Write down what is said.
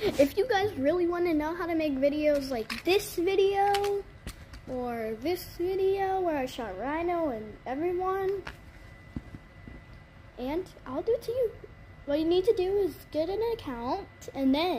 if you guys really want to know how to make videos like this video or this video where I shot Rhino and everyone, and I'll do it to you. What you need to do is get an account and then